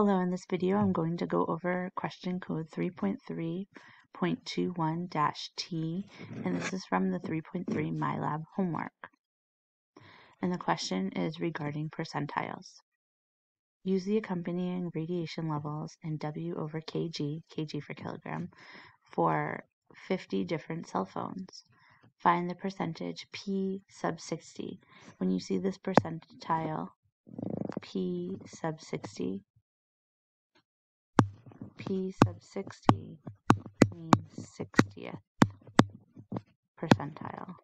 Hello, in this video I'm going to go over question code 3.3.21-T and this is from the 3.3 MyLab homework. And the question is regarding percentiles. Use the accompanying radiation levels in W over kg, kg for kilogram, for 50 different cell phones. Find the percentage P sub 60. When you see this percentile, P sub 60, P sub 60 means 60th percentile.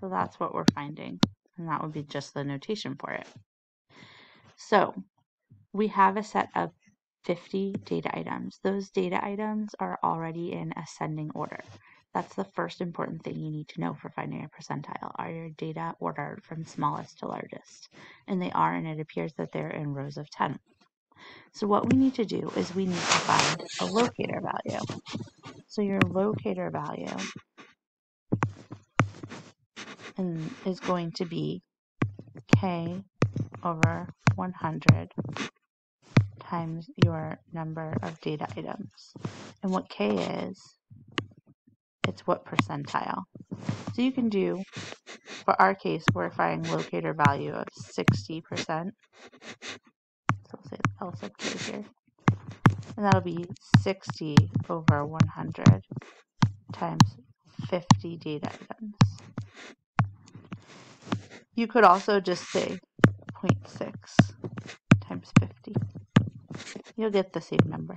So that's what we're finding, and that would be just the notation for it. So we have a set of 50 data items. Those data items are already in ascending order. That's the first important thing you need to know for finding a percentile. Are your data ordered from smallest to largest? And they are, and it appears that they're in rows of 10. So what we need to do is we need to find a locator value. So your locator value is going to be k over 100 times your number of data items. And what k is, it's what percentile. So you can do, for our case, we're finding locator value of 60%. So we'll say L sub k here. And that'll be 60 over 100 times 50 data items. You could also just say 0.6 times 50. You'll get the same number.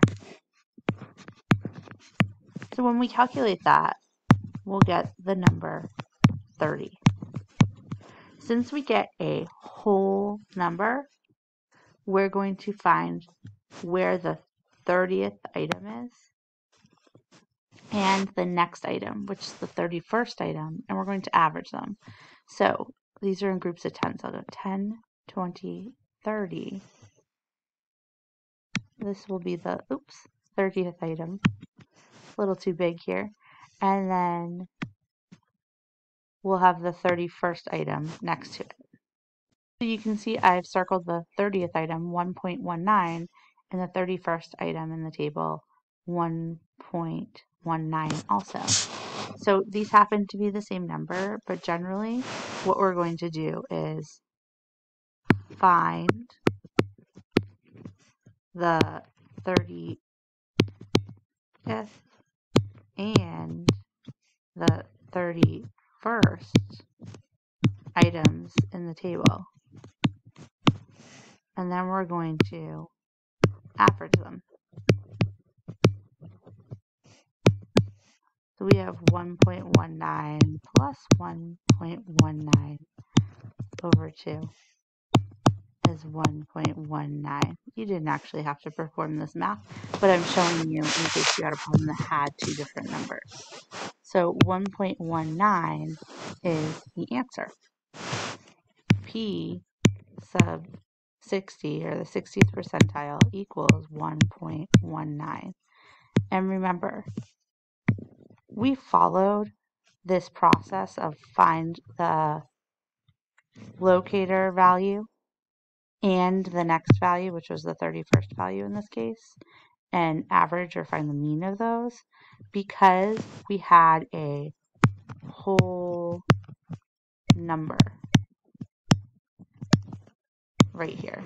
So when we calculate that, we'll get the number 30. Since we get a whole number, we're going to find where the 30th item is and the next item, which is the 31st item, and we're going to average them. So these are in groups of 10. So I'll go 10, 20, 30. This will be the, oops, 30th item. A little too big here. And then we'll have the 31st item next to it. So you can see I've circled the 30th item 1.19 and the 31st item in the table 1.19 also. So these happen to be the same number, but generally what we're going to do is find the 30th and the 31st items in the table and then we're going to average them. So we have 1.19 plus 1.19 over 2 is 1.19. You didn't actually have to perform this math, but I'm showing you in case you had a problem that had two different numbers. So 1.19 is the answer. P sub 60 or the 60th percentile equals 1.19. And remember, we followed this process of find the locator value and the next value, which was the 31st value in this case, and average or find the mean of those because we had a whole number right here.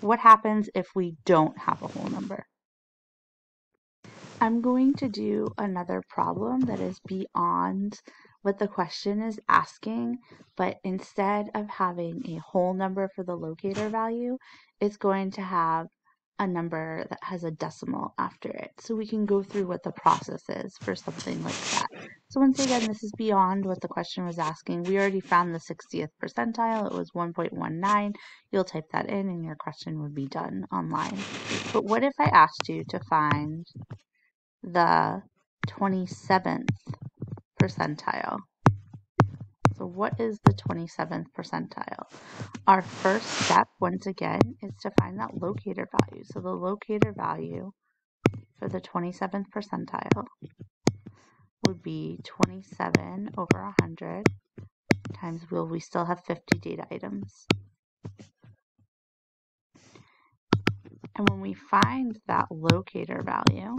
What happens if we don't have a whole number? I'm going to do another problem that is beyond what the question is asking, but instead of having a whole number for the locator value, it's going to have a number that has a decimal after it. So we can go through what the process is for something like that. So once again, this is beyond what the question was asking. We already found the 60th percentile. It was 1.19. You'll type that in and your question would be done online. But what if I asked you to find the 27th percentile? So what is the 27th percentile? Our first step, once again, is to find that locator value. So the locator value for the 27th percentile would be 27 over 100 times, will we still have 50 data items? And when we find that locator value,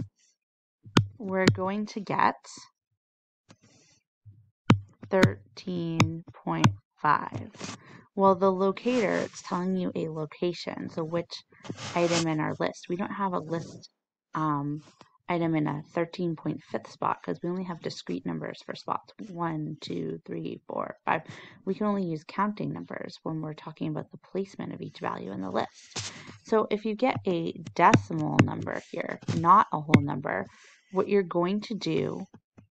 we're going to get 13.5. Well, the locator, it's telling you a location, so which item in our list. We don't have a list um, item in a 13.5th spot because we only have discrete numbers for spots. 1, 2, 3, 4, 5. We can only use counting numbers when we're talking about the placement of each value in the list. So if you get a decimal number here, not a whole number, what you're going to do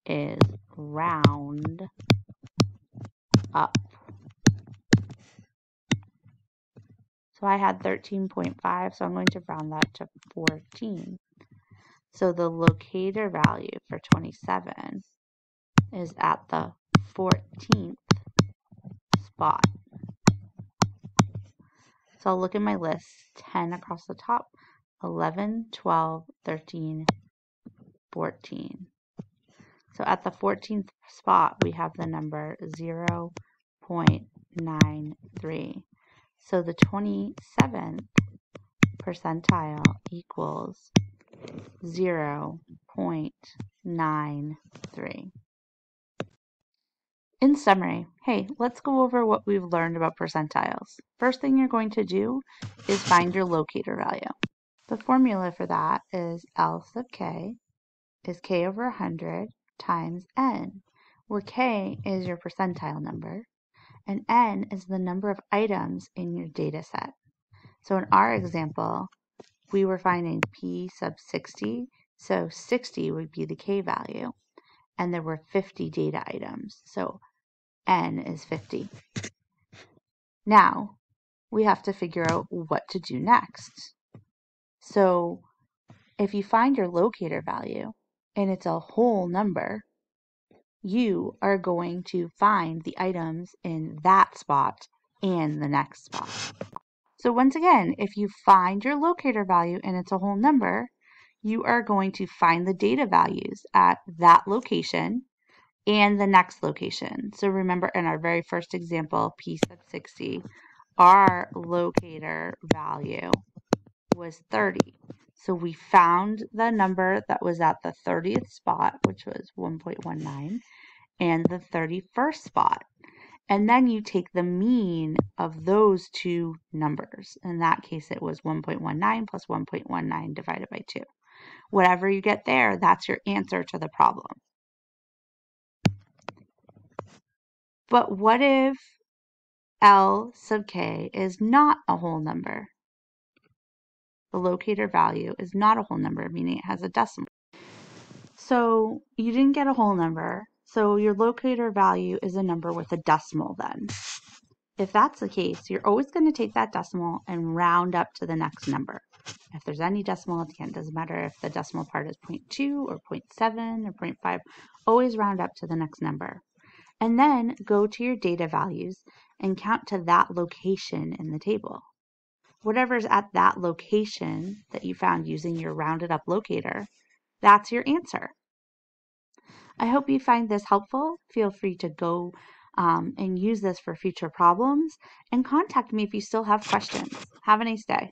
is round up. So I had 13.5, so I'm going to round that to 14. So the locator value for 27 is at the 14th spot. So I'll look at my list, 10 across the top, 11, 12, 13, 14. So at the 14th spot, we have the number 0 0.93. So the 27th percentile equals 0.93. In summary, hey, let's go over what we've learned about percentiles. First thing you're going to do is find your locator value. The formula for that is L sub k is k over 100 times n, where k is your percentile number and n is the number of items in your data set. So in our example, we were finding p sub 60, so 60 would be the k value, and there were 50 data items, so n is 50. Now, we have to figure out what to do next. So if you find your locator value and it's a whole number, you are going to find the items in that spot and the next spot. So once again, if you find your locator value and it's a whole number, you are going to find the data values at that location and the next location. So remember in our very first example, P sub 60, our locator value was 30. So we found the number that was at the 30th spot, which was 1.19, and the 31st spot. And then you take the mean of those two numbers. In that case, it was 1.19 plus 1.19 divided by 2. Whatever you get there, that's your answer to the problem. But what if L sub k is not a whole number? The locator value is not a whole number, meaning it has a decimal. So you didn't get a whole number, so your locator value is a number with a decimal then. If that's the case, you're always going to take that decimal and round up to the next number. If there's any decimal at the end, doesn't matter if the decimal part is 0.2 or 0.7 or 0.5, always round up to the next number. And then go to your data values and count to that location in the table. Whatever's at that location that you found using your rounded up locator, that's your answer. I hope you find this helpful. Feel free to go um, and use this for future problems and contact me if you still have questions. Have a nice day.